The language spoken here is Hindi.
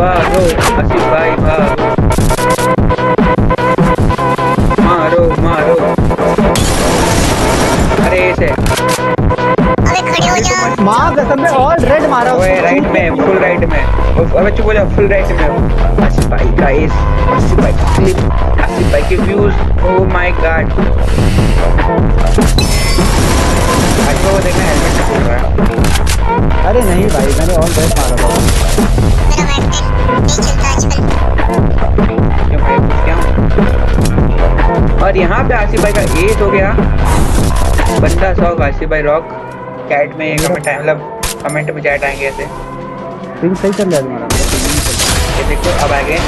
भागो आसिफ भाई भाग मारो मारो। अरे ऐसे अबे खड़े हो जा माँ कसम में ऑल रेड मारा। ओए उसको। राइट में फुल राइट में। अबे चुप हो जा फुल राइट में। आसिफ भाई गाइस आसिफ भाई क्लिप आसिफ भाई के views oh my god Asif को देखना हेलमेट से बोल रहा है। अरे नहीं भाई मैंने ऑल रेड मारा था। और यहाँ पे आसिफ भाई का एज हो गया। बंदा सौ आसिफ भाई रॉक कैट में कमेंट मतलब कमेंट में चैट आएँगे ऐसे। सही चल रहा है देखो अब आगे।